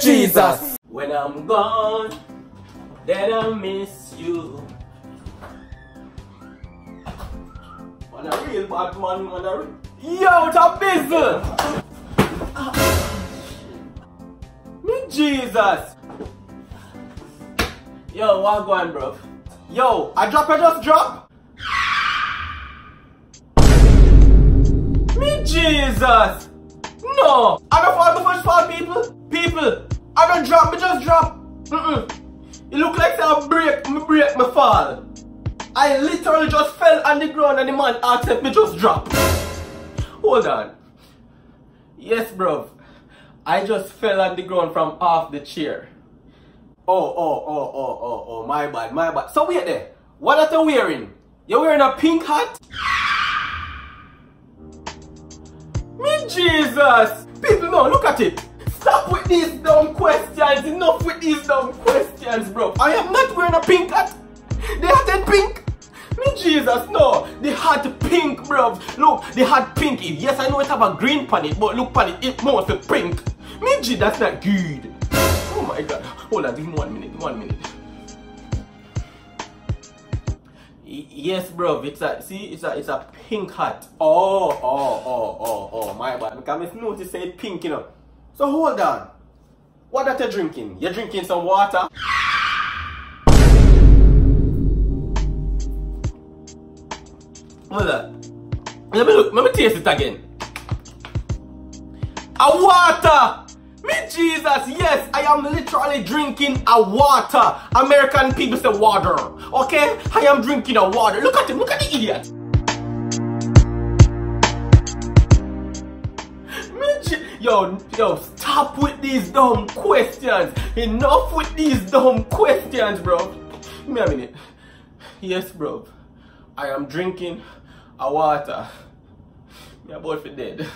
Jesus. When I'm gone, then I miss you. Man, a real bad man, man, a real... Yo, it's Tabizzle! Me Jesus! Yo, what going, bro? Yo, I drop, I just drop? Me Jesus! No! I don't fall before fall, people! Break, me break, me fall. I literally just fell on the ground and the man asked me just drop. Hold on. Yes, bro. I just fell on the ground from off the chair. Oh, oh, oh, oh, oh, oh, my bad, my bad. So wait there. What are you wearing? You're wearing a pink hat? Me Jesus! People, no, look at it. Stop with these dumb questions. Enough with these dumb questions, bro. I am not wearing a pink hat. They had pink. Me Jesus, no. They had pink, bro. Look, they had pink. Yes, I know it have a green pan but look pan it, it mostly pink. Me G, that's not good. Oh my god. Hold on, give me one minute, one minute. Yes, bro. It's a see. It's a it's a pink hat. Oh, oh, oh, oh, oh. My bad. Because I noticed say it pink, you know. So hold on. What are you drinking? You're drinking some water. On. Let me look. Let me taste it again. A water. Me Jesus, yes, I am literally drinking a water. American people say water. Okay? I am drinking a water. Look at him, look at the idiot. Yo, yo, stop with these dumb questions. Enough with these dumb questions, bro. Me a minute. Yes, bro. I am drinking a water. Me boyfriend for dead.